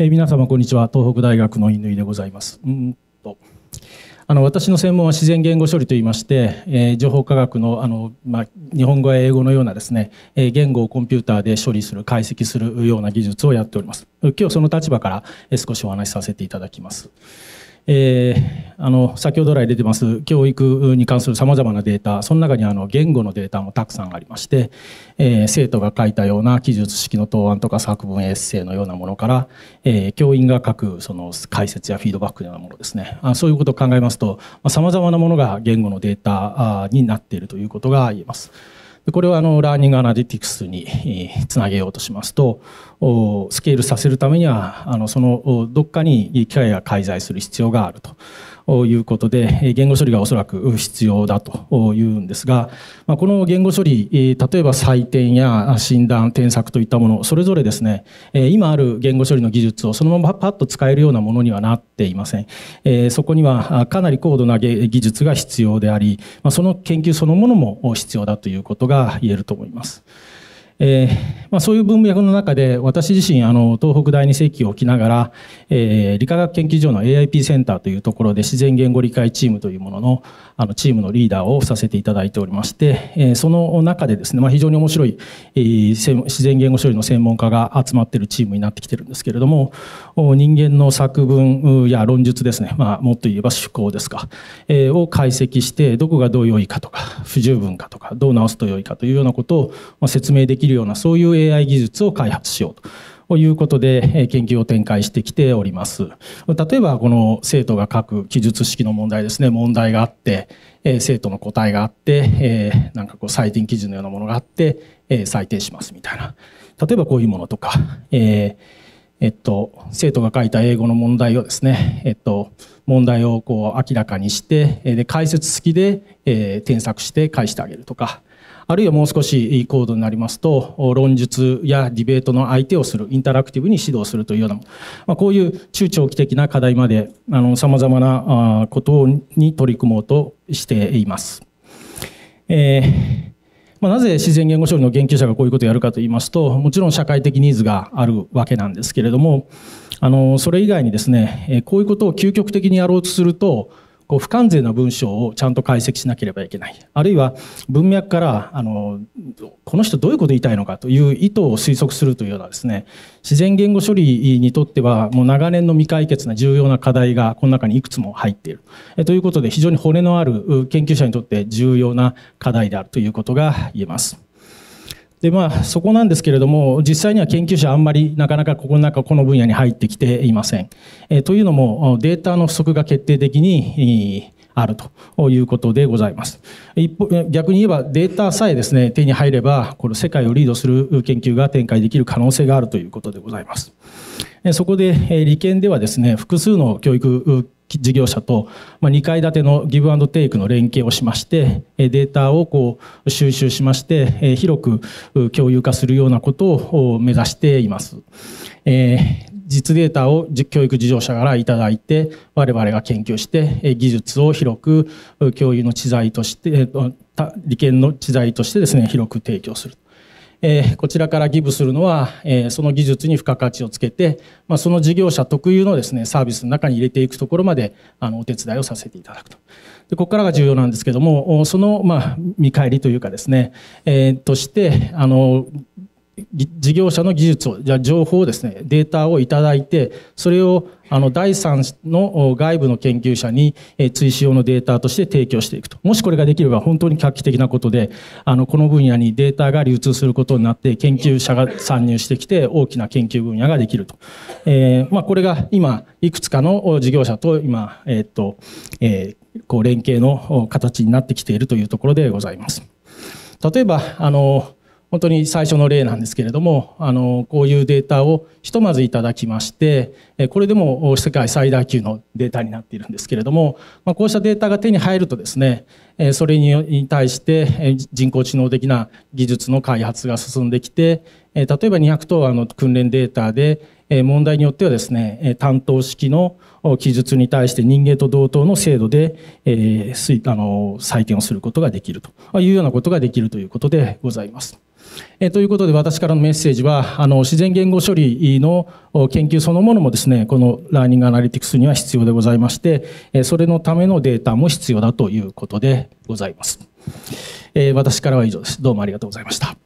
えー、皆様こんにちは。東北大学の乾でございます。うんと。あの私の専門は自然言語処理といいまして、えー、情報科学のあの、まあ、日本語や英語のようなですね、えー、言語をコンピューターで処理する解析するような技術をやっております。今日その立場から、え、少しお話しさせていただきます。えー、あの先ほど来出てます教育に関するさまざまなデータその中にあの言語のデータもたくさんありまして、えー、生徒が書いたような記述式の答案とか作文エッセイのようなものから、えー、教員が書くその解説やフィードバックのようなものですねあそういうことを考えますとさまざ、まなものが言語のデータになっているということが言えます。これをあのラーニングアナリティクスにつなげようとしますとスケールさせるためにはあのそのどっかに機械が介在する必要があると。いうことで言語処理がおそらく必要だというんですがこの言語処理例えば採点や診断添削といったものそれぞれですね今ある言語処理の技術をそのままパッと使えるようなものにはなっていませんそこにはかなり高度な技術が必要でありその研究そのものも必要だということが言えると思います。えーまあ、そういう文脈の中で私自身あの東北第二世紀を置きながら、えー、理化学研究所の AIP センターというところで自然言語理解チームというもののあのチームのリーダーをさせていただいておりまして、えー、その中でですね、まあ、非常に面白い、えー、自然言語処理の専門家が集まっているチームになってきてるんですけれども人間の作文や論述ですね、まあ、もっと言えば趣向ですか、えー、を解析してどこがどう良いかとか不十分かとかどう直すと良いかというようなことを説明できるようなそういう AI 技術を開発しようと。ということで研究を展開してきております。例えばこの生徒が書く記述式の問題ですね、問題があって、生徒の答えがあって、なんかこう採点基準のようなものがあって、採点しますみたいな。例えばこういうものとか、えっと、生徒が書いた英語の問題をですね、えっと、問題をこう明らかにして、で解説付きで、え添削して返してあげるとか、あるいはもう少し高度になりますと論述やディベートの相手をするインタラクティブに指導するというような、まあ、こういう中長期的な課題までさまざまなことに取り組もうとしています。えーまあ、なぜ自然言語処理の研究者がこういうことをやるかといいますともちろん社会的ニーズがあるわけなんですけれどもあのそれ以外にですねこういうことを究極的にやろうとするとこう不完全な文章をちゃんと解析しなければいけないあるいは文脈からあのこの人どういうこと言いたいのかという意図を推測するというようなですね自然言語処理にとってはもう長年の未解決な重要な課題がこの中にいくつも入っているえということで非常に骨のある研究者にとって重要な課題であるということが言えます。でまあそこなんですけれども実際には研究者あんまりなかなかこの中この分野に入ってきていません。えというのもデータの不足が決定的にあるということでございます。一方逆に言えばデータさえですね手に入ればこの世界をリードする研究が展開できる可能性があるということでございます。そこで理研ではですね複数の教育事業者と2階建てのギブアンドテイクの連携をしましてデータをこう収集しまして広く共有化するようなことを目指しています。実データを教育事業者から頂いて我々が研究して技術を広く共有の知財として利権の知財としてですね広く提供する。えこちらからギブするのは、えその技術に付加価値をつけて、まあ、その事業者特有のですねサービスの中に入れていくところまであのお手伝いをさせていただくと。でここからが重要なんですけどもその、まあ、見返りというかですね、えー、としてあの事業者の技術をじゃ情報をですねデータをいただいてそれをあの第三の外部の研究者に追試用のデータとして提供していくともしこれができれば本当に画期的なことであのこの分野にデータが流通することになって研究者が参入してきて大きな研究分野ができると、えーまあ、これが今いくつかの事業者と今、えー、っとえー、こう連携の形になってきているというところでございます。例えばあの本当に最初の例なんですけれどもあのこういうデータをひとまずいただきましてこれでも世界最大級のデータになっているんですけれども、まあ、こうしたデータが手に入るとですねそれに対して人工知能的な技術の開発が進んできて例えば200頭の訓練データで問題によってはですね担当式の記述に対して人間と同等の精度で、え、あの採点をすることができるというようなことができるということでございます。えということで私からのメッセージはあの自然言語処理の研究そのものもですねこのラーニングアナリティクスには必要でございましてそれのためのデータも必要だということでございます。え私からは以上です。どうもありがとうございました。